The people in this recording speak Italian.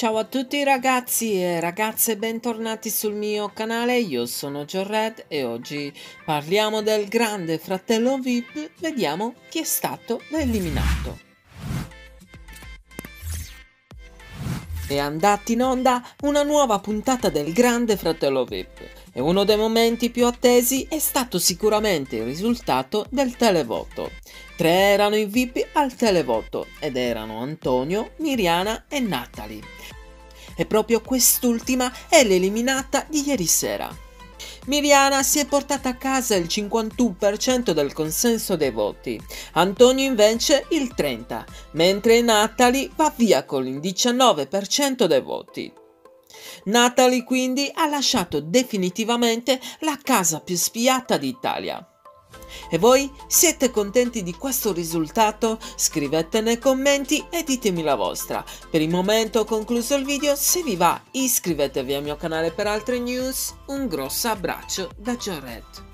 Ciao a tutti ragazzi e ragazze, bentornati sul mio canale, io sono Giorred e oggi parliamo del grande fratello VIP, vediamo chi è stato eliminato. È andata in onda una nuova puntata del grande fratello VIP e uno dei momenti più attesi è stato sicuramente il risultato del televoto. Tre erano i VIP al televoto ed erano Antonio, Miriana e Natalie. E proprio quest'ultima è l'eliminata di ieri sera. Miriana si è portata a casa il 51% del consenso dei voti, Antonio invece il 30%, mentre Natalie va via con il 19% dei voti. Natalie quindi ha lasciato definitivamente la casa più spiata d'Italia. E voi siete contenti di questo risultato? Scrivete nei commenti e ditemi la vostra. Per il momento ho concluso il video, se vi va iscrivetevi al mio canale per altre news. Un grosso abbraccio da Giorette.